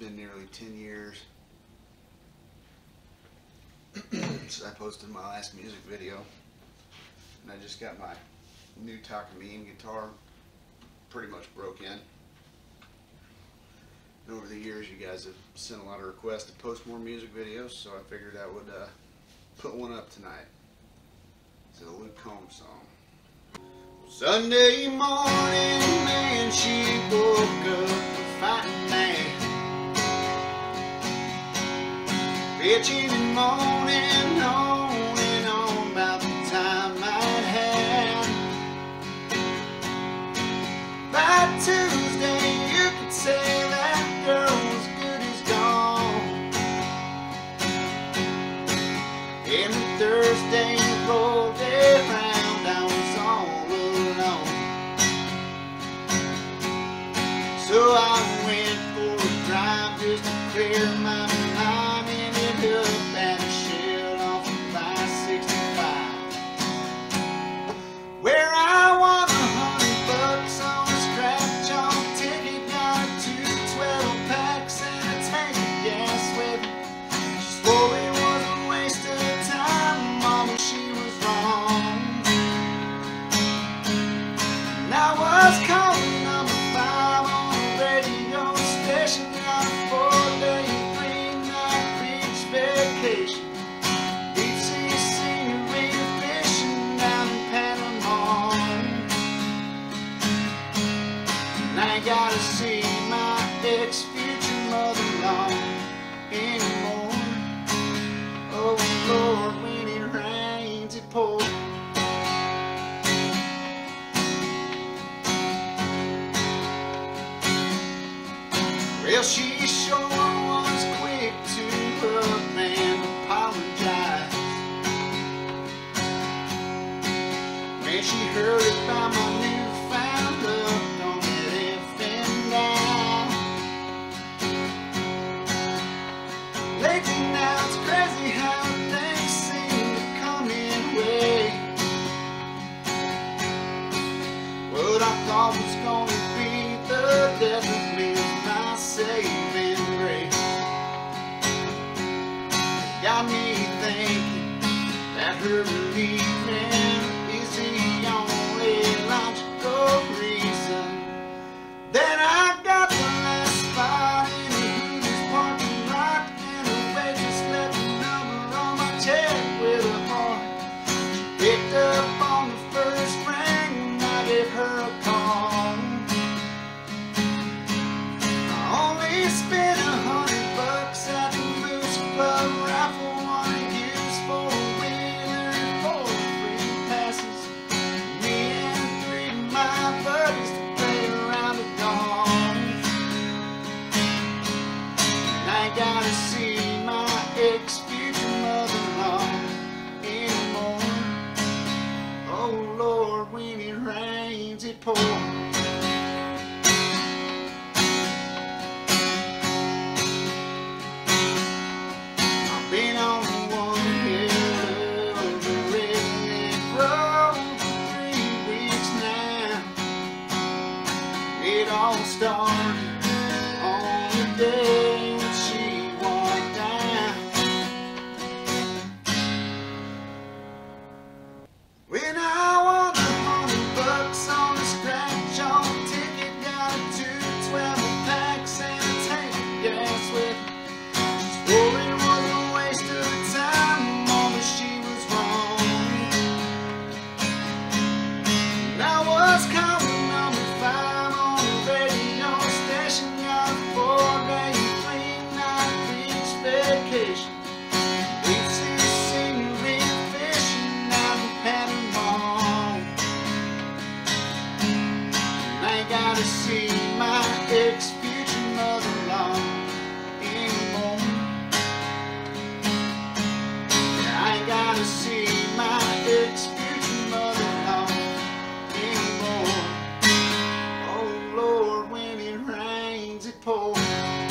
been nearly 10 years since I posted my last music video. And I just got my new Takamine guitar pretty much broke in. And over the years, you guys have sent a lot of requests to post more music videos, so I figured I would uh, put one up tonight. It's a Luke Combs song. Sunday morning, man, she woke up fighting Bitching and moaning on and on about the time I'd had. By Tuesday, you could say that girl was good as gone. And Thursday rolled around, I was all alone. So I went for a drive just to clear my Well, she sure was quick to up and apologize. When she heard about my newfound love, don't let it fin down. Lately now it's crazy how things seem to come in waves. What I thought was gonna be the death check with a heart. She picked up on the first ring, and I gave her a call. I only spent It all started to see my ex-future mother-in-law anymore. I ain't got to see my ex-future mother-in-law anymore. Oh Lord, when it rains, it pours.